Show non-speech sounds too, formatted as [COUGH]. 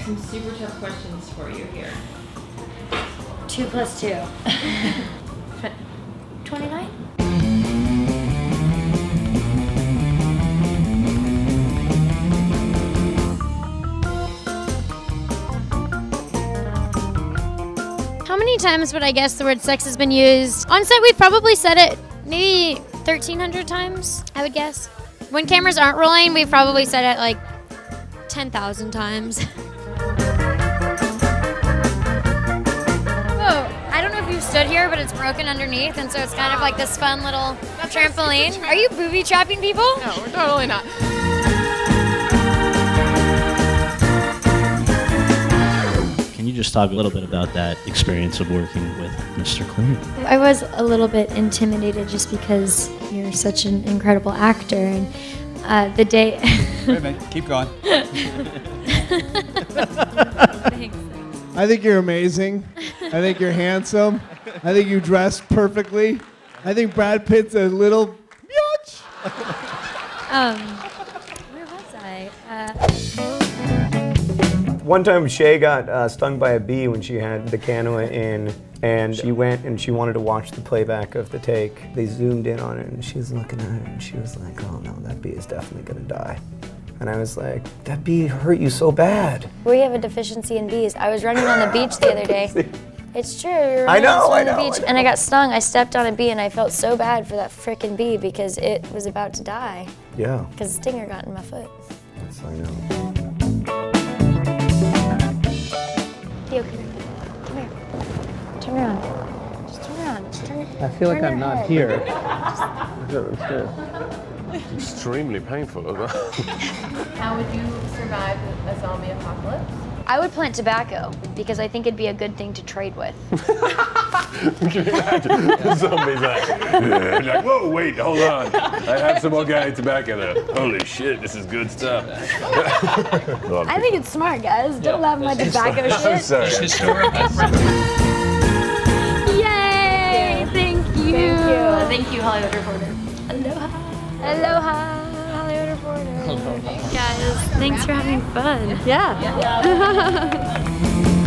have some super tough questions for you here. Two plus two. [LAUGHS] 29? How many times would I guess the word sex has been used? On set, we've probably said it maybe 1,300 times, I would guess. When cameras aren't rolling, we've probably said it like 10,000 times. [LAUGHS] if here, but it's broken underneath, and so it's kind of like this fun little trampoline. Are you booby trapping people? No, we're totally not. Can you just talk a little bit about that experience of working with Mr. Clooney? I was a little bit intimidated just because you're such an incredible actor, and uh, the day. [LAUGHS] Wait a minute, keep going. Thanks. [LAUGHS] I think you're amazing. I think you're handsome. I think you dress perfectly. I think Brad Pitt's a little biatch. Um, where was I? Uh, One time, Shay got uh, stung by a bee when she had the cannula in, and she went and she wanted to watch the playback of the take. They zoomed in on it, and she was looking at it, and she was like, "Oh no, that bee is definitely gonna die." And I was like, "That bee hurt you so bad." we have a deficiency in bees. I was running on the beach the other day. [LAUGHS] It's true. we were I running know, on I the know, beach, I and I got stung. I stepped on a bee, and I felt so bad for that freaking bee because it was about to die Yeah, because the stinger got in my foot. yes, I know. Theo, come here. Come here. Turn around. Just turn around. Just turn. I feel like I'm your not head. here. [LAUGHS] Extremely painful. [LAUGHS] How would you survive a zombie apocalypse? I would plant tobacco because I think it'd be a good thing to trade with. [LAUGHS] Can you imagine? [LAUGHS] The Zombies like, yeah, like, whoa, wait, hold on. I have some organic tobacco there. Holy shit, this is good stuff. [LAUGHS] I think it's smart, guys. Don't laugh at my tobacco shit. Sorry. Yay! Thank you. Thank you, Hollywood Reporter. Aloha. Aloha, Hollywood Reporter. Guys, thanks for having fun. Yeah. [LAUGHS]